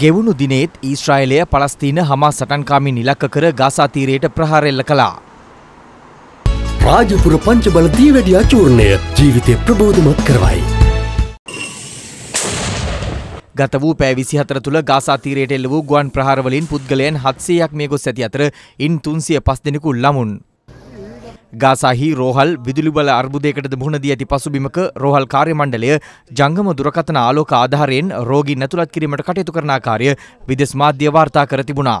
ගෙවුණු දිනේත් ඊශ්‍රායලය පලස්තීන හමා සටන්කාමින් ඉලක්ක කර ගාසා තීරයට ප්‍රහාර එල්ල කළා. රාජපුර පංචබල දීවැඩියා චූර්ණය ජීවිතය ප්‍රබෝධමත් කරවයි. ගත වූ පෑ විසිහතර තුළ ගාසා තීරයට එල්ල වූ ගුවන් ප්‍රහාරවලින් පුද්ගලයන් හත්සේයක් මේ ගොස් ඇති අතර ඉන් තුන්සිය පස් දෙනෙකු ළමුන්. ගාසාහි රෝහල් විදුලි බල අර්බුදයකටද මුහුණ දී ඇති පසුබිමක රෝහල් කාර්ය මණ්ඩලය ජංගම දුරකථන ආලෝක ආධාරයෙන් රෝගීන් ඇතුළත් කිරීමට කටයුතු කරන ආකාරය විදෙස් මාධ්‍ය වාර්තා කර තිබුණා.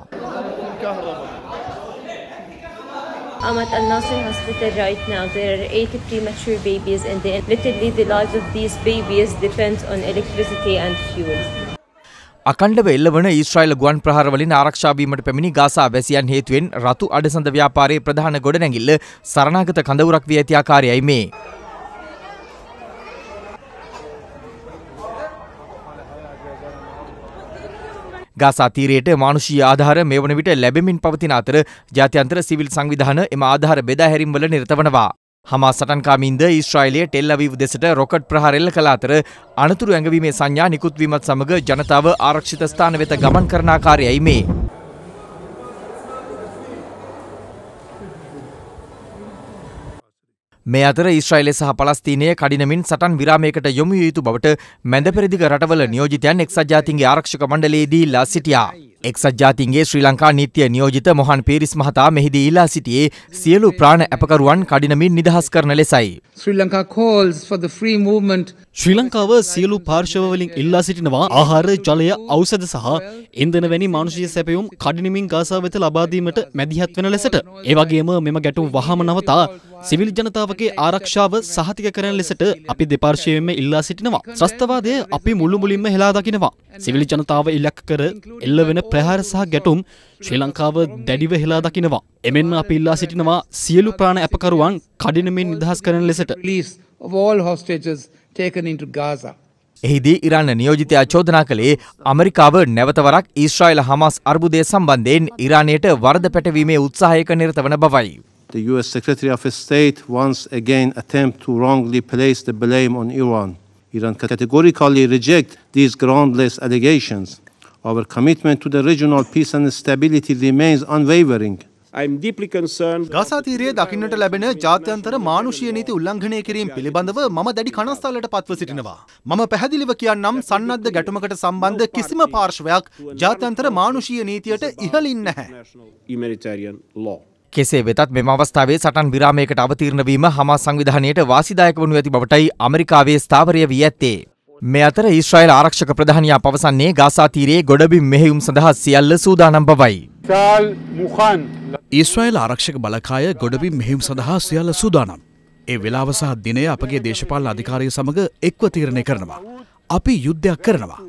I'm at Al Nasser Hospital right now. There are 80 premature babies, and they, literally the lives of these babies depends on electricity and fuel. අකණ්ඩව එල්ලවන Israel ගුවන් ප්‍රහාරවලින් ආරක්ෂාවීමට පැමිණි ගාසා වැසියන් හේතුවෙන් රතු අඩසඳ ව්‍යාපාරයේ ප්‍රධාන ගොඩනැගිල්ල සරණාගත කඳවුරක් වී ඇති ආකාරයයි මේ. ගාසා තීරයට මානුෂීය ආධාර මේ වන විට ලැබෙමින් පවතින අතර ජාත්‍යන්තර සිවිල් සංවිධාන එම ආධාර බෙදා හැරීම්වල නිරත වනවා. හමා සටන්කාමින්ද ඊශ්‍රයිලය ටෙල් අවීව් දෙසට රොකට් ප්‍රහාර එල්ල කළ අතර අනතුරු ඇඟවීමේ සංඥා නිකුත්වීමත් සමග ජනතාව ආරක්ෂිත ස්ථාන වෙත ගමන් කරන ආකාරයයි මේ. මේ අතර ඊශ්‍රයිලය සහ පලස්තීනය කඩිනමින් සටන් විරාමයකට යොමු යුතු බවට මැද පෙරදිග රටවල නියෝජිතයන් එක්සත් ජාතීන්ගේ ආරක්ෂක මණ්ඩලයේදී ඉල්ලා සිටියා. එක්සත් ජාතීන්ගේ ශ්‍රී ලංකා නීත්‍ය නියෝජිත මොහන් පේරිස් මහතා මෙහිදී ඉල්ලා සිටියේ සියලු ප්‍රාණ ඇපකරුවන් කඩිනමින් නිදහස් කරන ලෙසයි. ශ්‍රී ලංකාව සියලු පාර්ශවවලින් ඉල්ලා සිටිනවා ආහාර ජලය ඖෂධ සහ ඉන්ධන වැනි මානුෂීය සැපයුම් කඩිනමින් ගාසා වෙත ලබා දීමට මැදිහත් වෙන ලෙසට ඒ වගේම මෙම ගැටුම් වහම නවතා සිවිල් ජනතාවගේ ආරක්ෂාව සහතික කරන ලෙසට අපි දෙපාර්ශ්වයෙන්ම ඉල්ලා සිටිනවා. ත්‍රස්තවාදය අපි මුළු මුලින්ම හෙලා දකිනවා. සිවිල් ජනතාව ඉලක්ක කර එල්ල වෙන ප්‍රහාර සහ ගැටුම් ශ්‍රී ලංකාව දැඩිව හෙලා දකිනවා. එමෙන්ම අපි ඉල්ලා සිටිනවා සියලු ප්‍රාණ ඇපකරුවන් කඩිනමින් නිදහස් කරන ලෙසට. release of all hostages taken into Gaza. එහිදී ඉරාන නියෝජිතයා චෝදනා කළේ ඇමරිකාව නැවතවරක් ඊශ්‍රායිල් හමස් අර්බුදය සම්බන්ධයෙන් ඉරානයට වරද පැටවීමේ උත්සාහයක නිරත වන බවයි. The US Secretary of State once again attempt to wrongly place the blame on Iran. Iran categorically reject these groundless allegations. Our commitment to the regional peace and stability remains unwavering. I'm deeply concerned ගාසාතීරයේ දකින්නට ලැබෙන ජාත්‍යන්තර මානුෂීය නීති උල්ලංඝනය කිරීම පිළිබඳව මම දැඩි කනස්ථලට පත්ව සිටිනවා. මම පැහැදිලිව කියන්නම් සන්නද්ධ ගැටුමකට සම්බන්ධ කිසිම පාර්ශවයක් ජාත්‍යන්තර මානුෂීය නීතියට ඉහළින් නැහැ. national humanitarian law. කෙසේ වෙතත් මෙම අවස්ථාවේ සටන් විරාමයකට අවතීර්ණ වීම හමස් සංවිධානයට වාසිදායක වනු ඇති බවටයි ඇමරිකාවේ ස්ථාවරය වී ඇත්තේ. මේ අතර ඊශ්‍රයිල් ආරක්ෂක ප්‍රධානියා පවසන්නේ ගාසා තීරයේ ගොඩබිම් මෙහෙයුම් සඳහා සියල්ල සූදානම් බවයි. ඊශ්‍රයිල් ආරක්ෂක බලකාය ගොඩබිම් මෙහිම් සඳහා සියල්ල සූදානම්. ඒ වෙලාව සහ දිනය අපගේ දේශපාලන අධිකාරය සමඟ එක්ව තීරණය කරනවා. අපි යුද්ධයක් කරනවා.